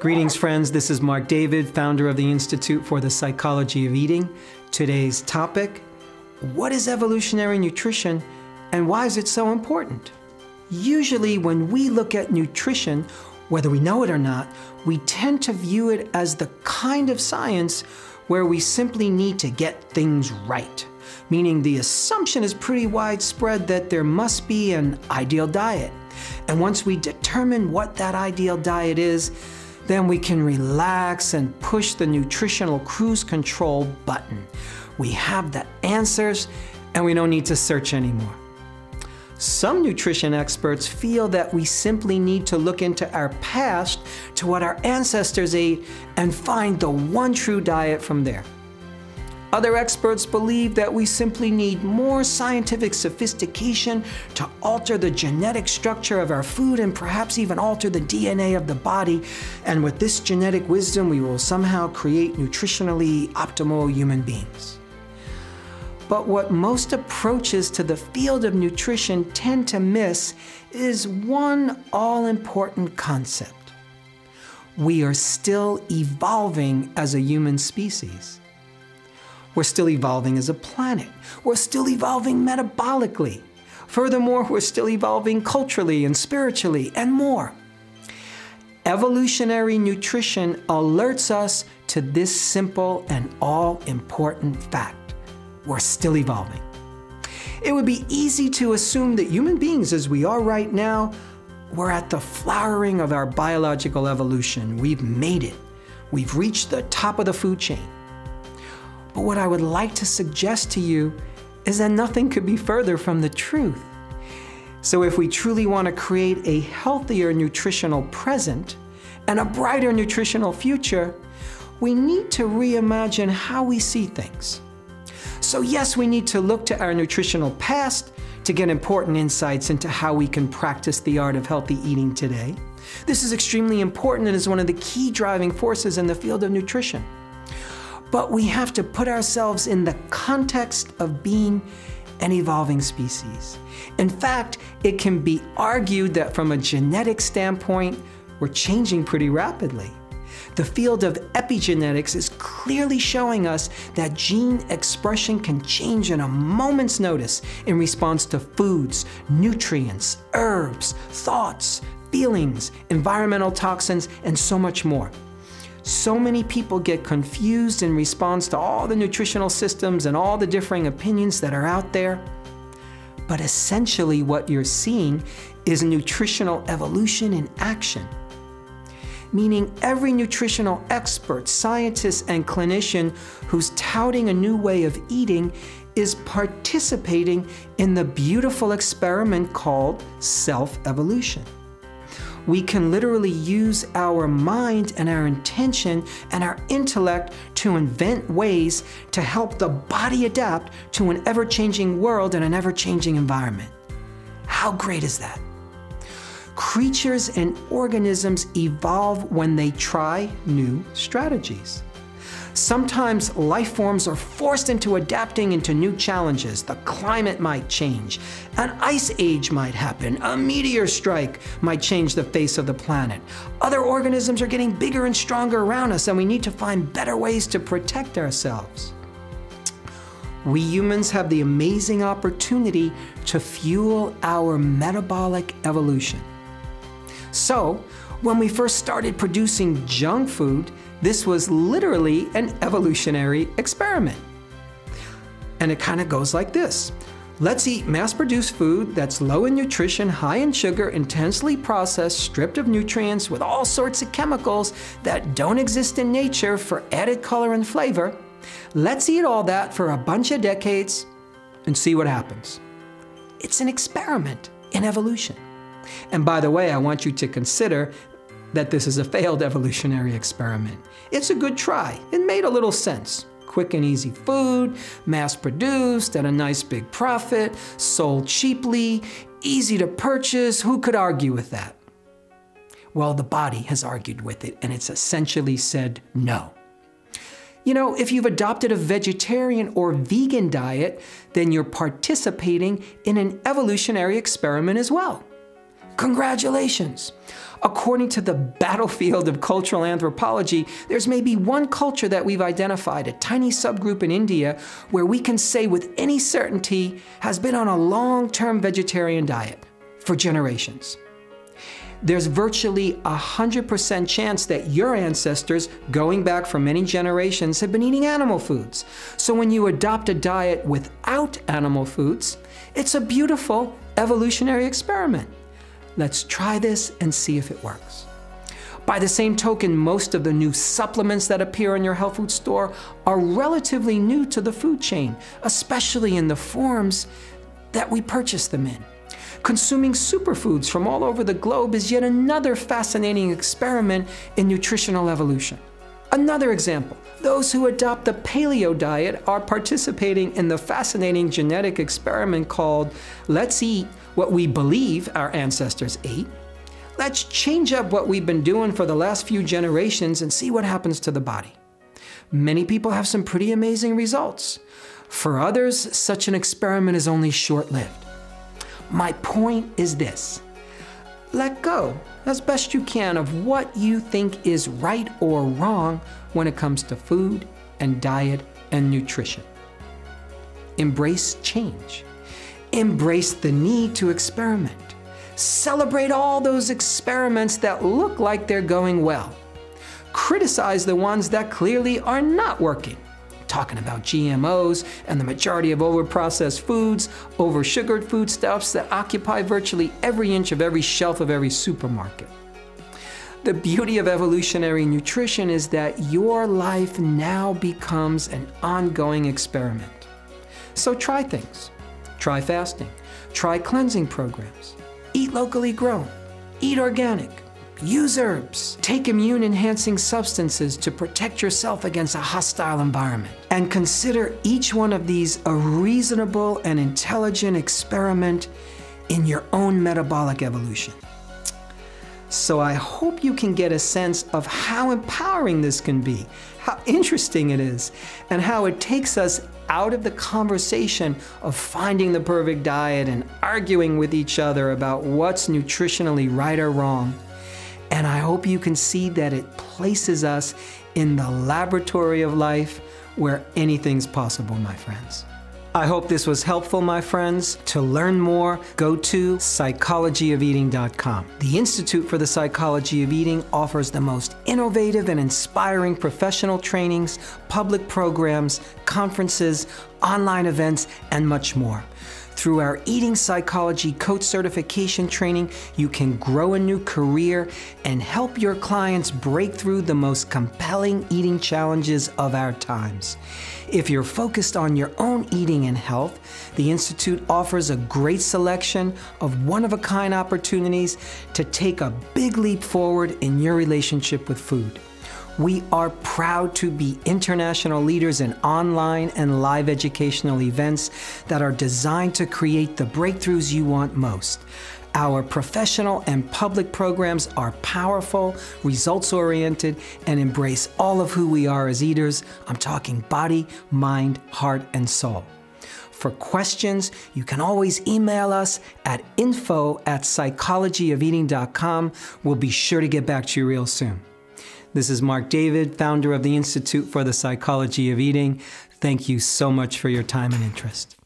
Greetings, friends. This is Marc David, founder of the Institute for the Psychology of Eating. Today's topic What is evolutionary nutrition and why is it so important? Usually, when we look at nutrition, whether we know it or not, we tend to view it as the kind of science where we simply need to get things right. Meaning, the assumption is pretty widespread that there must be an ideal diet. And once we determine what that ideal diet is, then we can relax and push the nutritional cruise control button. We have the answers and we don't need to search anymore. Some nutrition experts feel that we simply need to look into our past to what our ancestors ate and find the one true diet from there. Other experts believe that we simply need more scientific sophistication to alter the genetic structure of our food and perhaps even alter the DNA of the body. And with this genetic wisdom, we will somehow create nutritionally optimal human beings. But what most approaches to the field of nutrition tend to miss is one all important concept. We are still evolving as a human species. We're still evolving as a planet. We're still evolving metabolically. Furthermore, we're still evolving culturally and spiritually and more. Evolutionary nutrition alerts us to this simple and all important fact. We're still evolving. It would be easy to assume that human beings, as we are right now, we're at the flowering of our biological evolution. We've made it. We've reached the top of the food chain. But what I would like to suggest to you is that nothing could be further from the truth. So if we truly want to create a healthier nutritional present and a brighter nutritional future, we need to reimagine how we see things. So yes, we need to look to our nutritional past to get important insights into how we can practice the art of healthy eating today. This is extremely important and is one of the key driving forces in the field of nutrition. But we have to put ourselves in the context of being an evolving species. In fact, it can be argued that from a genetic standpoint, we're changing pretty rapidly. The field of epigenetics is clearly showing us that gene expression can change in a moment's notice in response to foods, nutrients, herbs, thoughts, feelings, environmental toxins, and so much more. So many people get confused in response to all the nutritional systems and all the differing opinions that are out there. But essentially, what you're seeing is nutritional evolution in action. Meaning, every nutritional expert, scientist, and clinician who's touting a new way of eating is participating in the beautiful experiment called self evolution we can literally use our mind and our intention and our intellect to invent ways to help the body adapt to an ever changing world and an ever changing environment. How great is that? Creatures and organisms evolve when they try new strategies. Sometimes life forms are forced into adapting into new challenges. The climate might change, an ice age might happen, a meteor strike might change the face of the planet. Other organisms are getting bigger and stronger around us, and we need to find better ways to protect ourselves. We humans have the amazing opportunity to fuel our metabolic evolution. So, when we first started producing junk food, this was literally an evolutionary experiment. And it kind of goes like this. Let's eat mass produced food that's low in nutrition, high in sugar, intensely processed, stripped of nutrients, with all sorts of chemicals that don't exist in nature for added color and flavor. Let's eat all that for a bunch of decades and see what happens. It's an experiment in evolution. And by the way, I want you to consider that this is a failed evolutionary experiment. It's a good try. It made a little sense. Quick and easy food, mass produced at a nice big profit, sold cheaply, easy to purchase. Who could argue with that? Well, the body has argued with it, and it's essentially said no. You know, if you've adopted a vegetarian or vegan diet, then you're participating in an evolutionary experiment as well. Congratulations! According to the battlefield of cultural anthropology, there's maybe one culture that we've identified, a tiny subgroup in India, where we can say with any certainty has been on a long term vegetarian diet for generations. There's virtually a 100% chance that your ancestors, going back for many generations, have been eating animal foods. So when you adopt a diet without animal foods, it's a beautiful evolutionary experiment. Let's try this and see if it works. By the same token, most of the new supplements that appear in your health food store are relatively new to the food chain, especially in the forms that we purchase them in. Consuming superfoods from all over the globe is yet another fascinating experiment in nutritional evolution. Another example, those who adopt the paleo diet are participating in the fascinating genetic experiment called Let's Eat What We Believe Our Ancestors Ate. Let's change up what we've been doing for the last few generations and see what happens to the body. Many people have some pretty amazing results. For others, such an experiment is only short lived. My point is this let go as best you can of what you think is right or wrong when it comes to food and diet and nutrition. Embrace change. Embrace the need to experiment. Celebrate all those experiments that look like they're going well. Criticize the ones that clearly are not working talking about GMOs and the majority of overprocessed foods, oversugared foodstuffs that occupy virtually every inch of every shelf of every supermarket. The beauty of evolutionary nutrition is that your life now becomes an ongoing experiment. So try things. Try fasting. Try cleansing programs. Eat locally grown. Eat organic. Use herbs. Take immune enhancing substances to protect yourself against a hostile environment. And consider each one of these a reasonable and intelligent experiment in your own metabolic evolution. So I hope you can get a sense of how empowering this can be, how interesting it is, and how it takes us out of the conversation of finding the perfect diet and arguing with each other about what's nutritionally right or wrong and I hope you can see that it places us in the laboratory of life where anything's possible, my friends. I hope this was helpful, my friends. To learn more, go to psychologyofeating.com. The Institute for the Psychology of Eating offers the most innovative and inspiring professional trainings, public programs, conferences, online events, and much more. Through our eating psychology coach certification training, you can grow a new career and help your clients break through the most compelling eating challenges of our times. If you're focused on your own eating and health, the Institute offers a great selection of one of a kind opportunities to take a big leap forward in your relationship with food. We are proud to be international leaders in online and live educational events that are designed to create the breakthroughs you want most. Our professional and public programs are powerful, results oriented, and embrace all of who we are as eaters. I'm talking body, mind, heart, and soul. For questions, you can always email us at info at psychologyofeating.com. We'll be sure to get back to you real soon. This is Marc David, founder of the Institute for the Psychology of Eating. Thank you so much for your time and interest.